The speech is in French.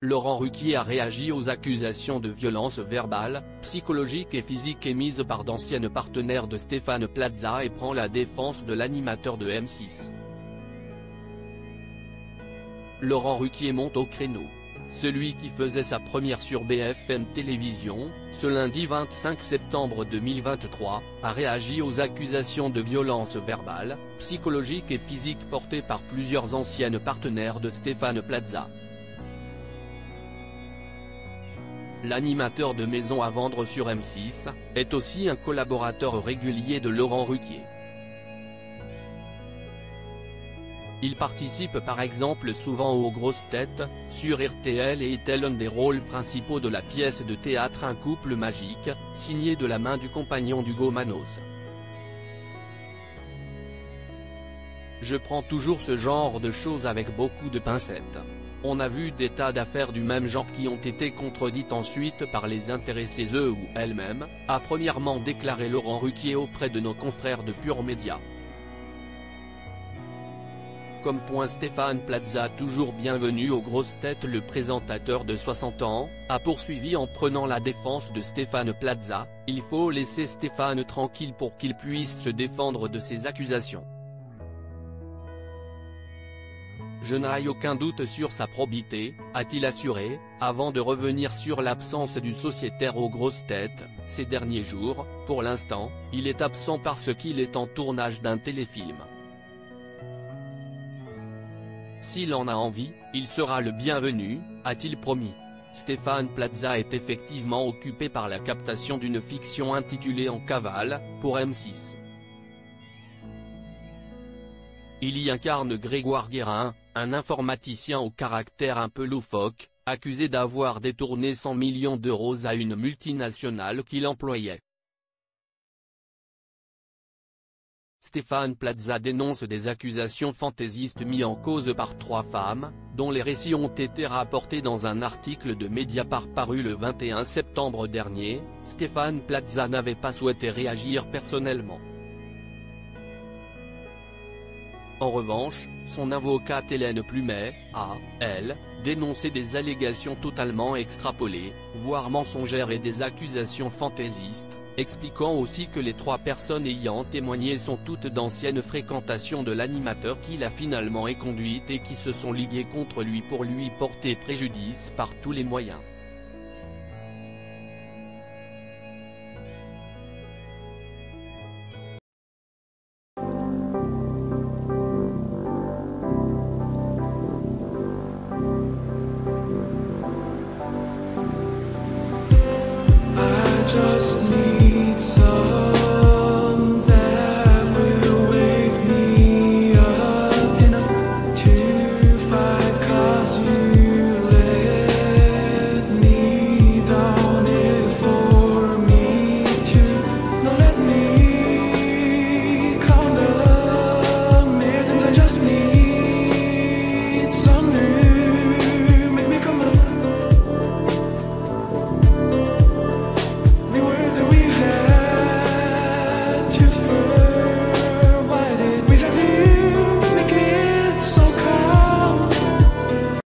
Laurent Ruquier a réagi aux accusations de violence verbale, psychologique et physique émises par d'anciennes partenaires de Stéphane Plaza et prend la défense de l'animateur de M6. Laurent Ruquier monte au créneau. Celui qui faisait sa première sur BFM Télévision, ce lundi 25 septembre 2023, a réagi aux accusations de violence verbale, psychologique et physique portées par plusieurs anciennes partenaires de Stéphane Plaza. L'animateur de Maison à vendre sur M6, est aussi un collaborateur régulier de Laurent Ruquier. Il participe par exemple souvent aux grosses têtes, sur RTL et est l'un des rôles principaux de la pièce de théâtre Un couple magique, signée de la main du compagnon d'Hugo Manos. Je prends toujours ce genre de choses avec beaucoup de pincettes. On a vu des tas d'affaires du même genre qui ont été contredites ensuite par les intéressés eux ou elles-mêmes, a premièrement déclaré Laurent Ruquier auprès de nos confrères de Pure Média. Comme point Stéphane Plaza toujours bienvenu aux grosses têtes le présentateur de 60 ans, a poursuivi en prenant la défense de Stéphane Plaza, il faut laisser Stéphane tranquille pour qu'il puisse se défendre de ses accusations. Je n'ai aucun doute sur sa probité, a-t-il assuré, avant de revenir sur l'absence du sociétaire aux grosses têtes, ces derniers jours, pour l'instant, il est absent parce qu'il est en tournage d'un téléfilm. S'il en a envie, il sera le bienvenu, a-t-il promis. Stéphane Plaza est effectivement occupé par la captation d'une fiction intitulée En cavale, pour M6. Il y incarne Grégoire Guérin, un informaticien au caractère un peu loufoque, accusé d'avoir détourné 100 millions d'euros à une multinationale qu'il employait. Stéphane Plaza dénonce des accusations fantaisistes mises en cause par trois femmes, dont les récits ont été rapportés dans un article de Mediapart paru le 21 septembre dernier, Stéphane Plaza n'avait pas souhaité réagir personnellement. En revanche, son avocate Hélène Plumet, a, elle, dénoncé des allégations totalement extrapolées, voire mensongères et des accusations fantaisistes, expliquant aussi que les trois personnes ayant témoigné sont toutes d'anciennes fréquentations de l'animateur qui l'a finalement éconduite et qui se sont liguées contre lui pour lui porter préjudice par tous les moyens. just need